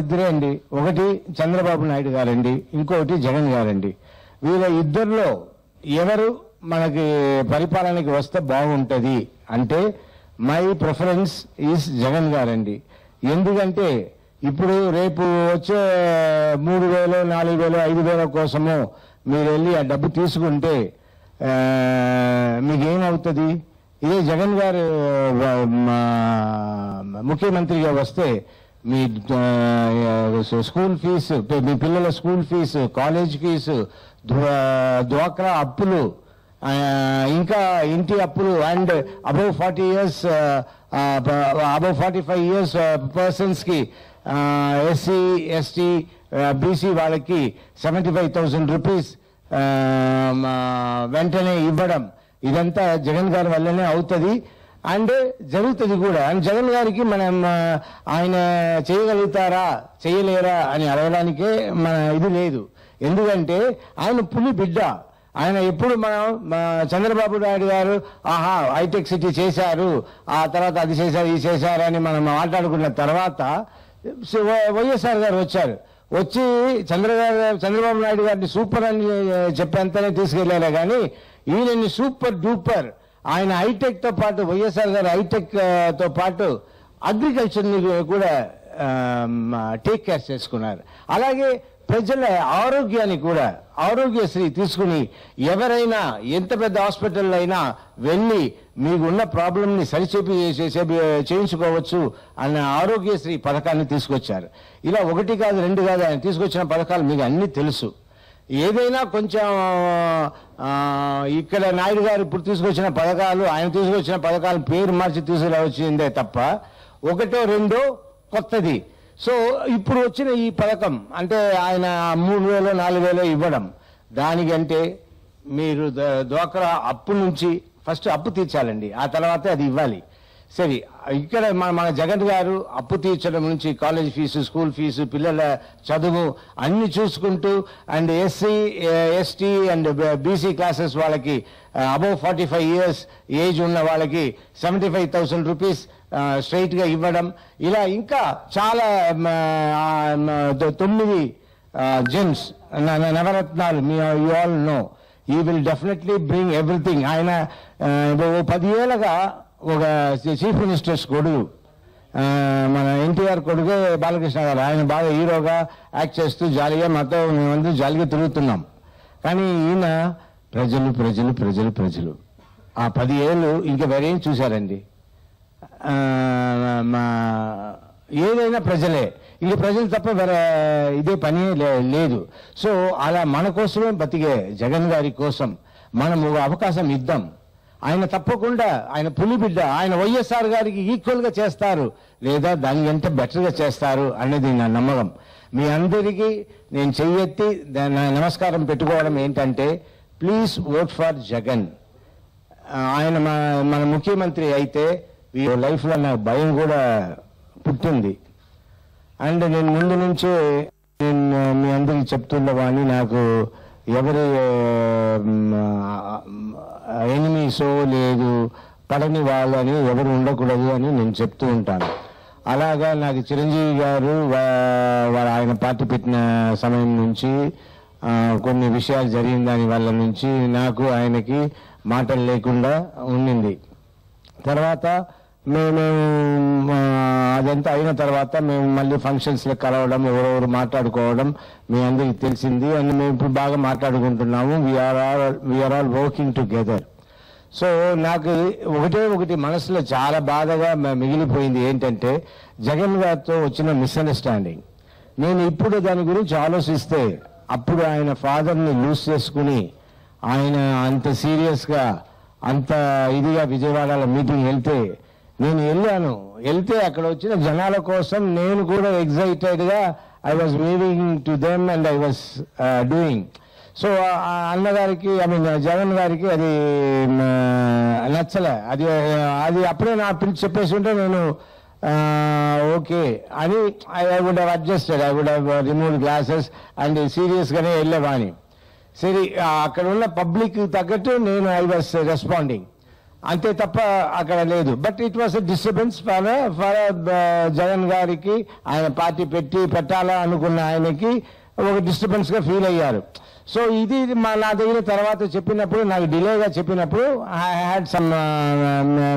ఇద్దరే అండి. ఒకటి చంద్రబాబు నాయుడు గారండి. ఇంకొకటి జగన్ గారండి. వీళ్ళ ఇద్దరిలో ఎవరు మనకి పరిపాలనకి వస్తే బాగుంటుంది అంటే మై ప్రిఫరెన్స్ ఈస్ జగన్ గారండి. ఎందుకంటే ఇప్పుడు రేపు వచ్చే మూడు వేలు నాలుగు వేలు ఐదు వేల కోసము మీరు వెళ్ళి ఆ డబ్బు తీసుకుంటే మీకేమవుతుంది? ఇదే జగన్ గారు మా- ముఖ్యమంత్రిగా వస్తే మీ స్కూల్ ఫీజు మీ పిల్లల స్కూల్ ఫీజు కాలేజ్ ఫీజు డ్వాక్రా అప్పులు ఇంకా ఇంటి అప్పులు and above forty years above forty five years పర్సన్స్కి ఎస్సీ ఎస్టీ బీసీ వాళ్ళకి సెవెంటీ ఫైవ్ థౌజండ్ రూపీస్ వెంటనే ఇవ్వడం. ఇదంతా జగన్ గారి వల్లనే అవుతుంది. అండ్ జరుగుతుంది కూడా. అండ్ జగన్ గారికి మనం ఆయన చేయగలుగుతారా చేయలేరా అని అడగడానికే మన ఇది లేదు. ఎందుకంటే ఆయన పులి బిడ్డ. ఆయన ఎప్పుడు మనం చంద్రబాబు నాయుడు గారు ఆహా హైటెక్ సిటీ చేశారు ఆ తర్వాత అది చేశారు ఇది చేశారు అని మనం మాట్లాడుకున్న తర్వాత వైఎస్ఆర్ గారు వచ్చారు. వచ్చి చంద్రగారు చంద్రబాబు నాయుడు గారిని సూపర్ అని చెప్పేంతనే తీసుకెళ్ళారే కానీ ఈయనని సూపర్ డూపర్ ఆయన హైటెక్తో పాటు వైఎస్ఆర్ గారు హైటెక్తో పాటు అగ్రికల్చర్ని కూడా టేక్ కేర్ చేసుకున్నారు. అలాగే ప్రజల ఆరోగ్యాన్ని కూడా ఆరోగ్యశ్రీ తీసుకుని ఎవరైనా ఎంత పెద్ద హాస్పిటల్ అయినా వెళ్ళి మీకున్న ప్రాబ్లంని సరిచేపి చేసే- చేయించుకోవచ్చు అన్న ఆరోగ్యశ్రీ పథకాన్ని తీసుకొచ్చారు. ఇలా ఒకటి కాదు రెండు కాదు ఆయన తీసుకొచ్చిన పథకాలు మీకు అన్నీ తెలుసు. ఏదైనా కొంచెం ఇక్కడ నాయుడు గారు ఇప్పుడు తీసుకొచ్చిన పథకాలు ఆయన తీసుకొచ్చిన పథకాలు పేరు మార్చి తీసుకురావచ్చిందే తప్ప ఒకటో రెండో కొత్తది. సో ఇప్పుడు వచ్చిన ఈ పథకం అంటే ఆయన మూడు వేలు నాలుగు వేలు ఇవ్వడం దానికంటే మీరు ద- అప్పు నుంచి ఫస్ట్ అప్పు తీర్చాలండి. ఆ తర్వాతే అది ఇవ్వాలి. సరే ఇక్కడ మన మన జగన్ గారు అప్పు తీర్చడం నుంచి కాలేజ్ ఫీజు స్కూల్ ఫీజు పిల్లల చదువు అన్ని చూసుకుంటూ and SC ST and BC classes వాళ్ళకి above forty five years age ఉన్న వాళ్ళకి సెవెంటీ ఫైవ్ థౌసండ్ రూపీస్ స్ట్రైట్గా ఇవ్వడం. ఇలా ఇంకా చాలా తొమ్మిది జెమ్స్ నవరత్నాలు మీ you all know. He will definitely bring everything ఆయన ఓ పది ఏళ్ళగా ఒక చీఫ్ మినిస్టర్స్ కొడుకు మన ఎన్టీఆర్ కొడుకు బాలకృష్ణ గారు. ఆయన బాగా హీరోగా యాక్ట్ చేస్తూ జాలీగా మాతో మేమందరూ జాలీగా తిరుగుతున్నాం. కానీ ఈయన ప్రజలు ప్రజలు ప్రజలు ప్రజలు. ఆ పది ఏళ్ళు ఇంకా వేరేం చూశారండి? మా ఏదైనా ప్రజలే. ఇంక ప్రజలు తప్ప వేరే ఇదే పని లే- లేదు. సో అలా మన కోసమే బతికే జగన్ గారి కోసం మనం ఒక అవకాశం ఇద్దాం. ఆయన తప్పకుండా ఆయన పులి బిడ్డ ఆయన వైఎస్ఆర్ గారికి ఈక్వల్గా చేస్తారు. లేదా దానికంటే బెటర్గా చేస్తారు అనేది నా నమ్మకం. మీ అందరికీ నేను చెయ్యెత్తి నా నమస్కారం పెట్టుకోవడం ఏంటంటే ప్లీజ్ ఓట్ ఫర్ జగన్. ఆయన మన మన ముఖ్యమంత్రి అయితే ఈ లైఫ్లో నాకు భయం కూడా పుట్టింది. అండ్ నేను ముందు నుంచే నేను మీ అందరికి చెప్తుండవాని నాకు ఎవరి ఎనిమీసో లేదు పడని వాళ్ళని ఎవరు ఉండకూడదు అని నేను చెప్తూ ఉంటాను. అలాగా నాకు చిరంజీవి గారు ఆయన పార్టీ పెట్టిన సమయం నుంచి కొన్ని విషయాలు జరిగిన దాని వల్ల నుంచి నాకు ఆయనకి మాటలు లేకుండా ఉండింది. తర్వాత మేము అదంతా అయిన తర్వాత మేము మళ్ళీ ఫంక్షన్స్లో కలవడం ఎవరెవరు మాట్లాడుకోవడం మీ అందరికి తెలిసింది. అండ్ మేము ఇప్పుడు బాగా మాట్లాడుకుంటున్నాము. We are all we are all working together so నాకు ఒకటే ఒకటి మనసులో చాలా బాధగా మిగిలిపోయింది ఏంటంటే జగన్ గారితో వచ్చిన మిస్అండర్స్టాండింగ్ నేను ఇప్పుడు దాని గురించి ఆలోచిస్తే అప్పుడు ఆయన ఫాదర్ని లూజ్ చేసుకుని ఆయన అంత సీరియస్గా అంత ఇదిగా విజయవాడలో మీటింగ్ వెళ్తే నేను వెళ్ళాను. వెళ్తే అక్కడ వచ్చిన జనాల కోసం నేను కూడా ఎగ్జైటెడ్గా I was meeting to them and I was doing so uh అన్నగారికి ఐ మీన్ జగన్ గారికి అది నచ్చలే. అది అది అప్పుడే నా పిలిచి చెప్పేసి ఉంటే నేను ఓకే అని I would have adjusted I would have remove glasses and సీరియస్గానే వెళ్ళేవాని సరే అక్కడ ఉన్న పబ్లిక్ తగ్గట్టు నేను ఐ వాస్ రెస్పాండింగ్ అంతే తప్ప అక్కడ లేదు. But it was disturbance for for Jagan గారికి ఆయన పార్టీ పెట్టి పెట్టాలా అనుకున్న ఆయనకి ఒక డిస్టర్బెన్స్గా ఫీల్ అయ్యారు. సో ఇది మా నా దగ్గర తర్వాత చెప్పినప్పుడు నాకు డిలేగా చెప్పినప్పుడు ఐ హ్యాడ్ సమ్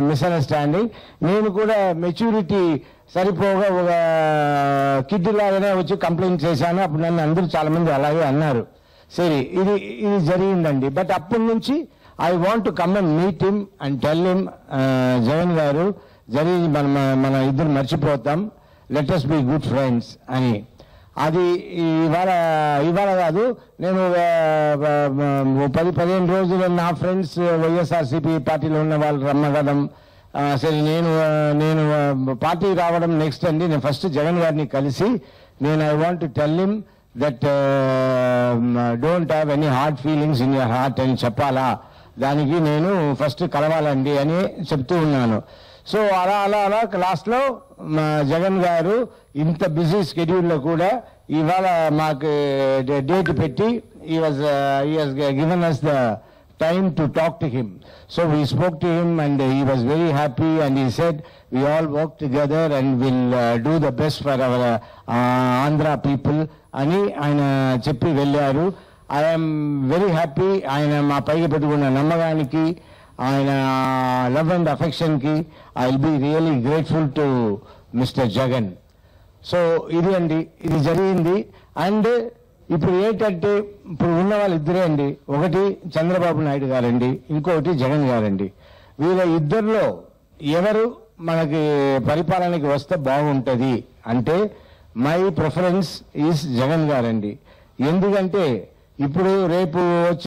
మిస్అండర్స్టాండింగ్ నేను కూడా మెచ్యూరిటీ సరిపోగా ఒక uh, కిడ్ లాగానే వచ్చి కంప్లైంట్ చేశాను. అప్పుడు నన్ను అందరూ చాలా మంది అలాగే అన్నారు. సరే ఇది ఇది జరిగిందండి. బట్ అప్పటి నుంచి I want to come and meet him and tell him Jagan garu జరిగి మనం మన ఇద్దరు మర్చిపోతాం. Let us be good friends అని. అది ఇవాళ ఇవాళ కాదు నేను పది పదిహేను రోజులు నా ఫ్రెండ్స్ వైఎస్ఆర్సీపీ పార్టీలో ఉన్న వాళ్ళు రమ్మగడం సరే నేను నేను పార్టీ రావడం నెక్స్ట్ అండి. నేను ఫస్ట్ జగన్ గారిని కలిసి నేను I want to tell him that don't have any hard feelings in your heart అని చెప్పాలా? దానికి నేను ఫస్ట్ కలవాలండి అని చెప్తూ ఉన్నాను. సో అలా అలా అలా క్లాస్లో మా జగన్ గారు ఇంత బిజీ స్కెడ్యూల్లో కూడా ఇవాళ మాకు డేట్ పెట్టి he was is given us the time to talk to him so we spoke to him and he was very happy and he said we all work together and will do the best for our Andhra people అని ఆయన చెప్పి వెళ్ళారు. I'm very happy ఆయన మా పైకి పెట్టుకున్న నమ్మకానికి ఆయన love and అఫెక్షన్కి I will be really grateful to mister Jagan so ఇది అండి ఇది జరిగింది. అండ్ ఇప్పుడు ఏంటంటే ఇప్పుడు ఉన్న వాళ్ళు ఇద్దరే అండి. ఒకటి చంద్రబాబు నాయుడు గారండి ఇంకొకటి జగన్ గారండి. వీళ్ళ ఇద్దరిలో ఎవరు మనకి పరిపాలనకి వస్తే బాగుంటుంది అంటే మై ప్రిఫరెన్స్ ఈజ్ జగన్ గారండి. ఎందుకంటే ఇప్పుడు రేపు వచ్చి